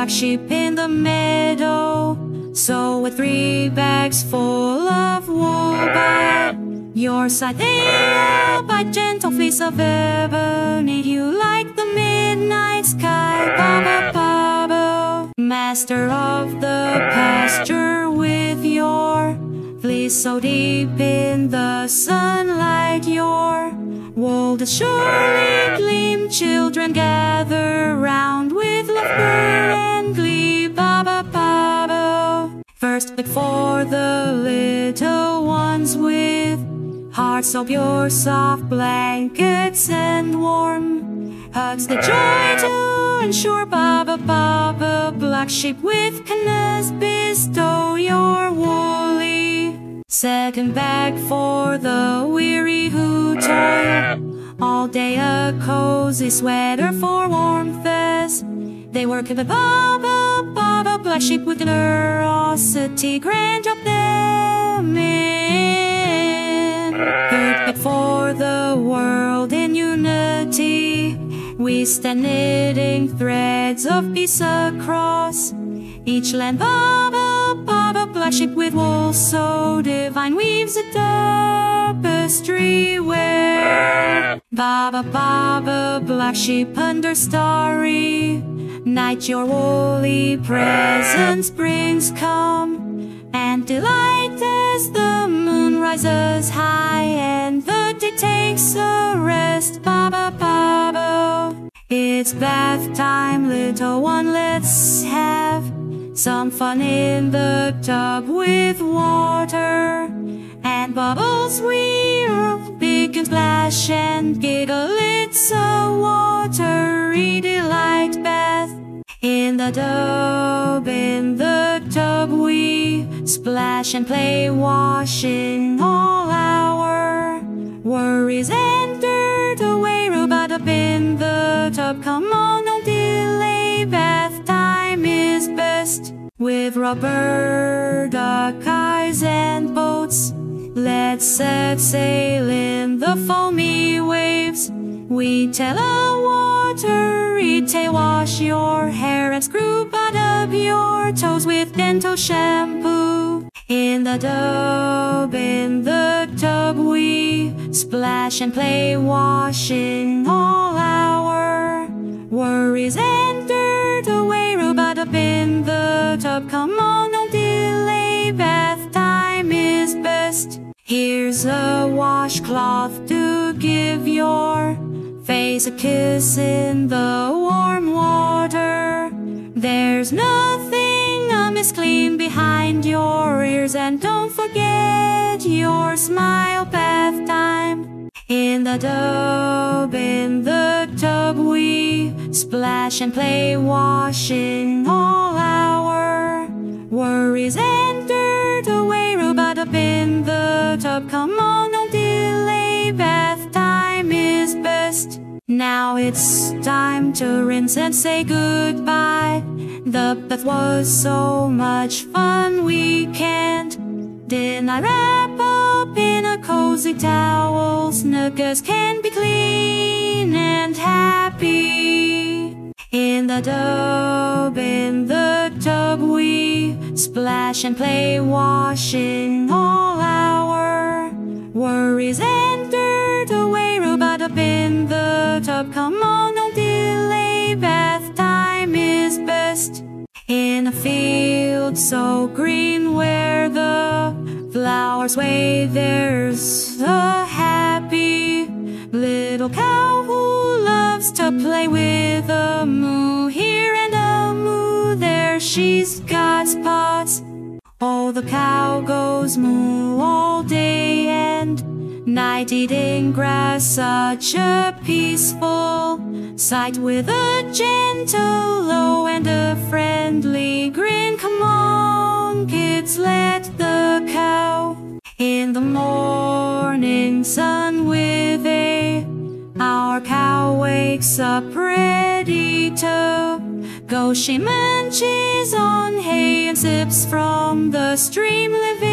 black sheep in the meadow. So with three bags full of wool by your side, they by gentle fleece of ebony. You like the midnight sky, Baba Baba, master of the pasture with your fleece so deep in the sunlight. Your does surely gleam. Children gather round with laughter and glee, Baba Baba. First, look for the little ones with hearts so pure, soft blankets and warm hugs, the joy to ensure Baba Baba, black sheep with kindness, second bag for the weary who toil. All day a cozy sweater for warmth as they work in the Baba Baba black sheep with generosity. Grand drop them in. Third but for the world in unity. We stand knitting threads of peace across. Each land Baba Baba black sheep with wool so divine weaves a tapestry where Baba Baba black sheep under starry night your woolly presence brings come and delight as the moon rises high and the day takes a rest. Baba Baba it's bath time little one let's have some fun in the tub with water and bubbles. We'll big and splash and giggle. It's a watery delight bath in the tub in the tub we splash and play washing all our worries rubber duck eyes and boats Let's set sail in the foamy waves. We tell a watery tale, wash your hair and screw up your toes with dental shampoo. In the tub, in the tub, we splash and play, washing all washcloth to give your face a kiss in the warm water. There's nothing amiss clean behind your ears, and don't forget your smile bath time. In the tub, in the tub, we splash and play, washing all our worries dirt away. Rub up in the tub, come on, best. Now it's time to rinse and say goodbye. The bath was so much fun, we can't deny. Wrap up in a cozy towel, Snookers can be clean and happy. In the tub, in the tub, we splash and play, washing all our worries up in the tub, come on, don't delay. Bath time is best. In a field so green where the flowers wave, there's a happy little cow who loves to play with a moo here and a moo there. She's got spots. Oh, the cow goes moo all day and night eating grass, such a peaceful sight with a gentle low and a friendly grin. Come on, kids, let the cow in the morning sun with a our cow wakes up ready to go. She munches on hay and sips from the stream, living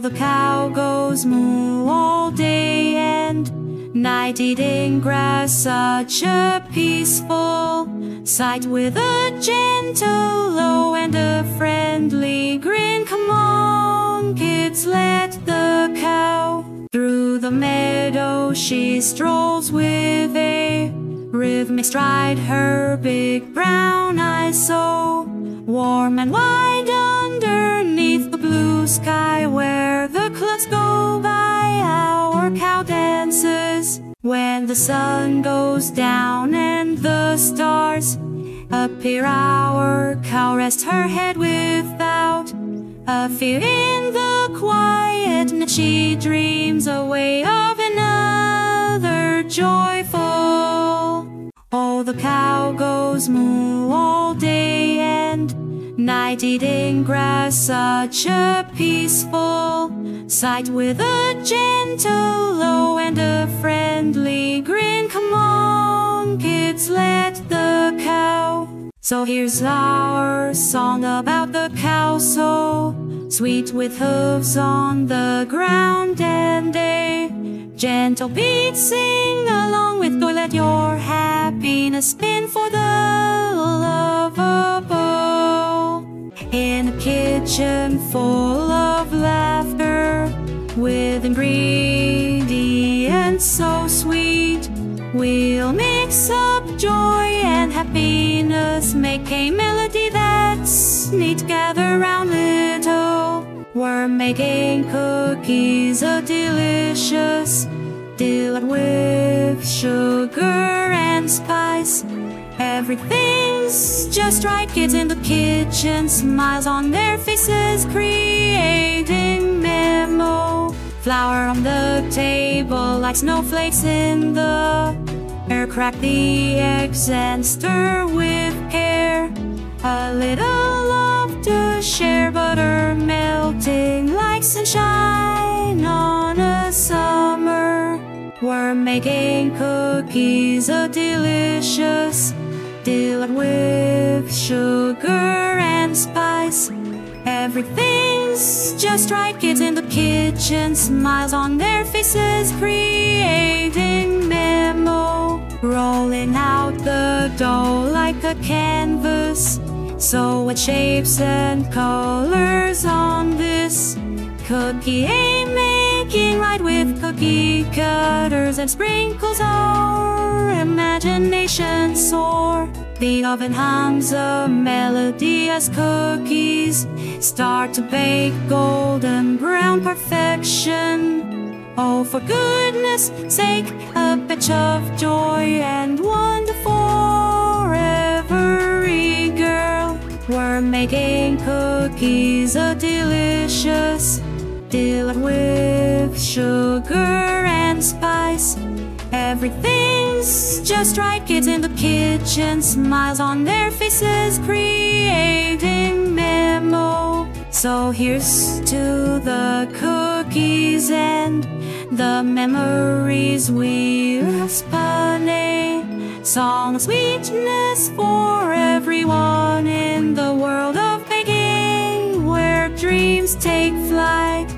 the cow goes moo all day and Night eating grass, such a peaceful sight with a gentle low and a friendly grin. Come on, kids, let the cow through the meadow. She strolls with a rhythmic stride, her big brown eyes so warm and wide underneath the blue sky where the clouds go by. Our cow dances when the sun goes down and the stars appear. Our cow rests her head without a fear in the quiet night. She dreams away of another joyful. The cow goes moo all day and night eating grass, such a peaceful sight with a gentle low and a friendly grin. Come on, kids, let the cow. So here's our song about the cow, so sweet with hooves on the ground and a gentle beat. Sing along with go, let your happiness spin for the lovable. In a kitchen full of laughter, with ingredients so sweet, we'll mix up joy and happiness, make a melody that's neat. Gather round, little. We're making cookies, a delicious delight with sugar and spice. Everything's just right. Kids in the kitchen, smiles on their faces, creating memo. Flour on the table like snowflakes in the air. Crack the eggs and stir with care. A little love to share, butter melting like sunshine We're making cookies, a delicious delight with sugar and spice. Everything's just right. Kids in the kitchen, smiles on their faces, creating memo. Rolling out the dough like a canvas. So it shapes and colors on this cookie. A making right with cookie cutters and sprinkles. Our imagination soar. The oven hums a melody as cookies start to bake golden brown perfection. Oh, for goodness sake, a batch of joy and wonder for every girl. We're making cookies, a delicious delight with sugar and spice. Everything's just right. Kids in the kitchen, smiles on their faces, creating memo. So here's to the cookies and the memories we've spun. A song of sweetness for everyone in the world of baking, where dreams take flight.